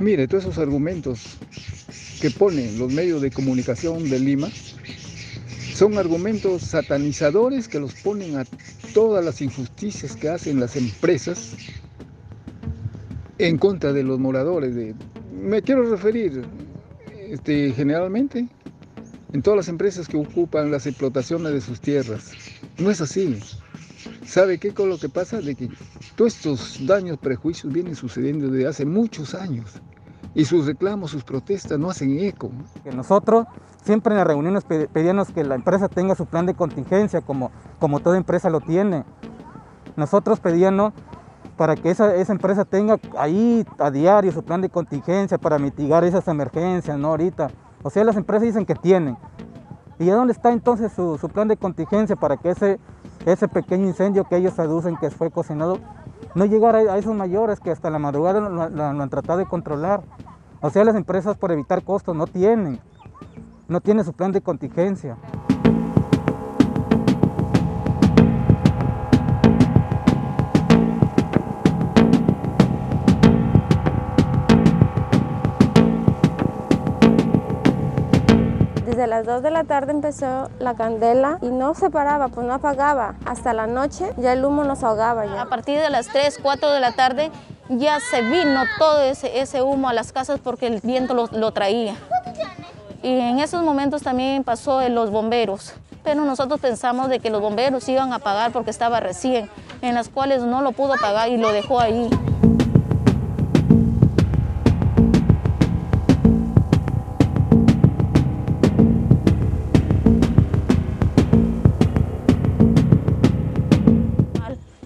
Mire, todos esos argumentos que ponen los medios de comunicación de Lima son argumentos satanizadores que los ponen a todas las injusticias que hacen las empresas en contra de los moradores. De, me quiero referir este, generalmente en todas las empresas que ocupan las explotaciones de sus tierras. No es así. ¿Sabe qué con lo que pasa? De que todos estos daños, prejuicios vienen sucediendo desde hace muchos años y sus reclamos, sus protestas no hacen eco. Nosotros siempre en las reuniones pedíamos que la empresa tenga su plan de contingencia como, como toda empresa lo tiene. Nosotros pedíamos para que esa, esa, empresa tenga ahí a diario su plan de contingencia para mitigar esas emergencias, ¿no? Ahorita. O sea, las empresas dicen que tienen. ¿Y dónde está entonces su, su plan de contingencia para que ese, ese pequeño incendio que ellos aducen que fue cocinado no llegara a, esos mayores que hasta la madrugada lo, lo, lo han tratado de controlar? O sea, las empresas por evitar costos no tienen, no tienen su plan de contingencia. Desde las 2 de la tarde empezó la candela y no se paraba, pues no apagaba. Hasta la noche ya el humo nos ahogaba. Ya. A partir de las 3, 4 de la tarde ya se vino todo ese, humo a las casas porque el viento lo, traía. Y en esos momentos también pasó los bomberos, pero nosotros pensamos de que los bomberos iban a pagar porque estaba recién, en las cuales no lo pudo pagar y lo dejó ahí.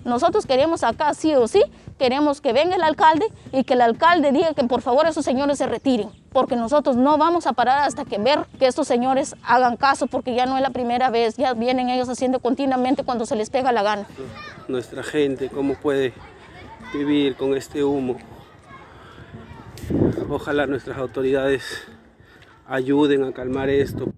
Nosotros queremos acá sí o sí, queremos que venga el alcalde y que el alcalde diga que por favor esos señores se retiren, porque nosotros no vamos a parar hasta que ver que estos señores hagan caso, porque ya no es la primera vez, ya vienen ellos haciendo continuamente cuando se les pega la gana. Nuestra gente, ¿cómo puede vivir con este humo? Ojalá nuestras autoridades ayuden a calmar esto.